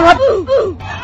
มึงครับ